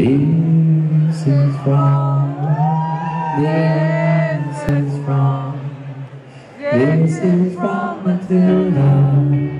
This is from. This is from. This is from Matilda.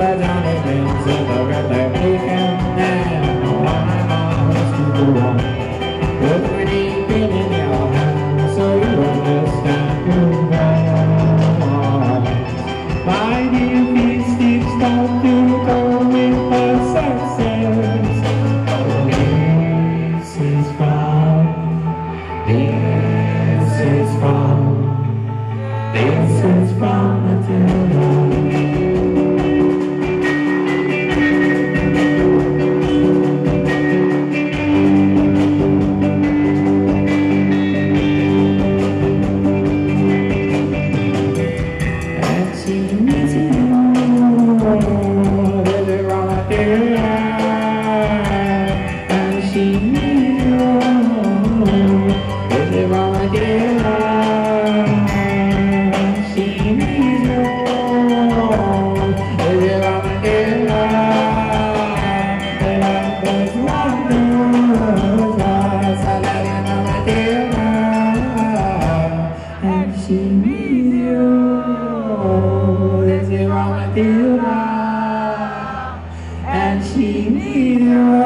Hallelujah. This is from, this is from Feel and she needed